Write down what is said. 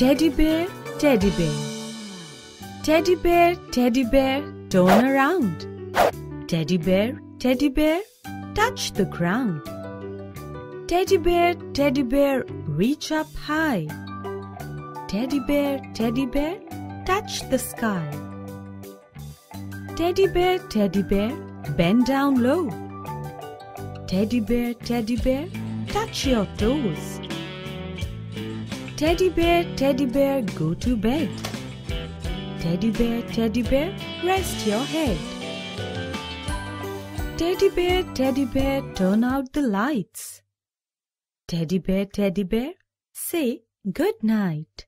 Teddy bear, teddy bear. Teddy bear, teddy bear, turn around. Teddy bear, teddy bear, touch the ground. Teddy bear, teddy bear, reach up high. Teddy bear, teddy bear, touch the sky. Teddy bear, teddy bear, bend down low. Teddy bear, teddy bear, touch your toes. Teddy bear, teddy bear, go to bed. Teddy bear, teddy bear, rest your head. Teddy bear, teddy bear, turn out the lights. Teddy bear, teddy bear, say good night.